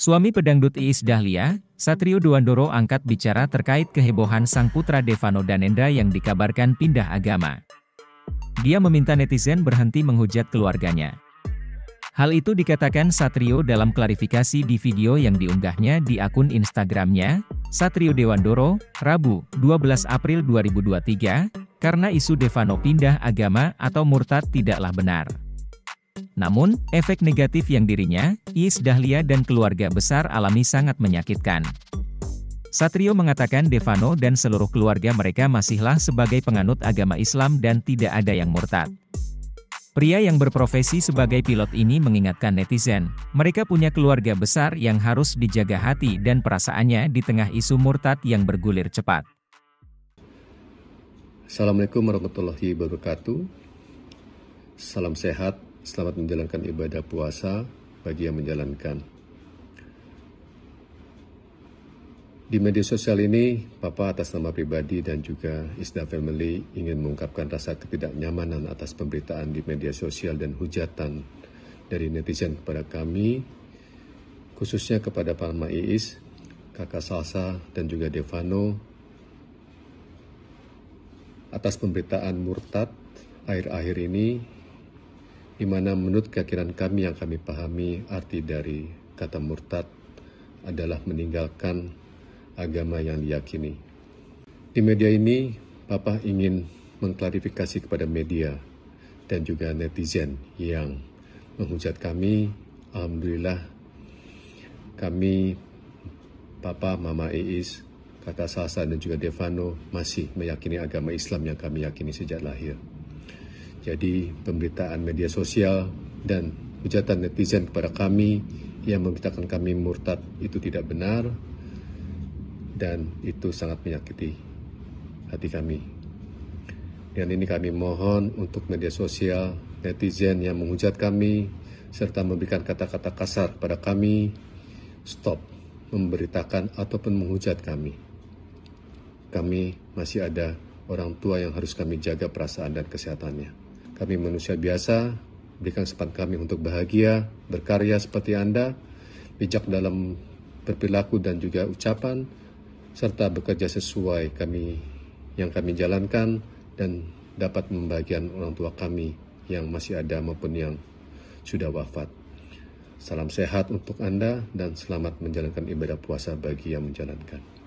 Suami pedangdut Iis Dahlia, Satrio Duandoro angkat bicara terkait kehebohan sang putra Devano Danendra yang dikabarkan pindah agama. Dia meminta netizen berhenti menghujat keluarganya. Hal itu dikatakan Satrio dalam klarifikasi di video yang diunggahnya di akun Instagramnya, Satrio Dewandoro, Rabu, 12 April 2023, karena isu Devano pindah agama atau murtad tidaklah benar. Namun, efek negatif yang dirinya, Is Dahlia dan keluarga besar alami sangat menyakitkan. Satrio mengatakan Devano dan seluruh keluarga mereka masihlah sebagai penganut agama Islam dan tidak ada yang murtad. Pria yang berprofesi sebagai pilot ini mengingatkan netizen, mereka punya keluarga besar yang harus dijaga hati dan perasaannya di tengah isu murtad yang bergulir cepat. Assalamualaikum warahmatullahi wabarakatuh. Salam sehat, Selamat menjalankan ibadah puasa bagi yang menjalankan. Di media sosial ini, Papa atas nama pribadi dan juga Isda Family ingin mengungkapkan rasa ketidaknyamanan atas pemberitaan di media sosial dan hujatan dari netizen kepada kami, khususnya kepada Pak Iis, Kakak Salsa, dan juga Devano, atas pemberitaan murtad akhir-akhir ini di mana menurut keyakinan kami yang kami pahami arti dari kata murtad adalah meninggalkan agama yang diyakini. Di media ini, Papa ingin mengklarifikasi kepada media dan juga netizen yang menghujat kami. Alhamdulillah, kami, Papa, Mama Iis, Kakak Sasa dan juga Devano masih meyakini agama Islam yang kami yakini sejak lahir. Jadi pemberitaan media sosial dan hujatan netizen kepada kami yang memberitakan kami murtad itu tidak benar dan itu sangat menyakiti hati kami. Dan ini kami mohon untuk media sosial, netizen yang menghujat kami, serta memberikan kata-kata kasar kepada kami, stop memberitakan ataupun menghujat kami. Kami masih ada orang tua yang harus kami jaga perasaan dan kesehatannya. Kami manusia biasa, berikan kesempatan kami untuk bahagia, berkarya seperti Anda, bijak dalam berperilaku dan juga ucapan, serta bekerja sesuai kami yang kami jalankan dan dapat membagian orang tua kami yang masih ada maupun yang sudah wafat. Salam sehat untuk Anda dan selamat menjalankan ibadah puasa bagi yang menjalankan.